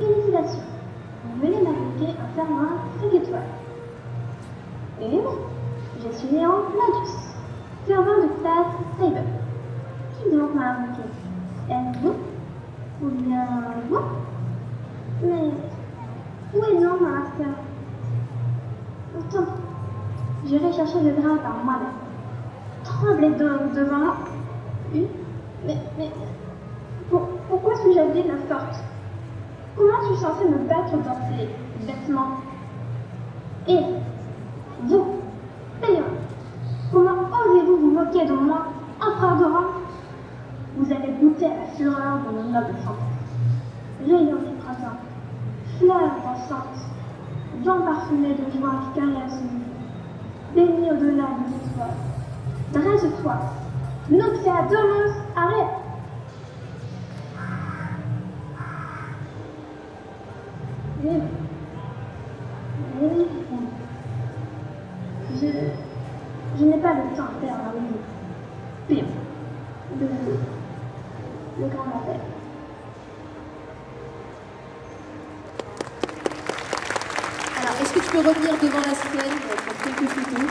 vous venez d'invoquer un serment 5 étoiles. Et je suis Léon Nadius, servant de classe Saber. Qui donc m'a invoqué? Est-ce vous Ou bien vous Mais où est donc ma master? Pourtant, j'irai chercher le drap par moi-même. Tremblez devant moi. Oui Mais, mais, pour- pourquoi suis-je habillée de la sorte Comment suis-je censée me battre dans ces vêtements Et vous, Péon, comment osez-vous vous moquer de moi, empereur de Rome Vous avez goûté à la fureur de mon noble santé. Rayon du printemps, fleurs dansantes, vent parfumé de joie caresse béni au-delà des étoiles. Dresse-toi, Noxia Domus, arrête Oui. Oui. Je, je n'ai pas le temps de faire un oui. Pire. Le, le grand appel. Alors, est-ce que tu peux revenir devant la scène pour quelques photos?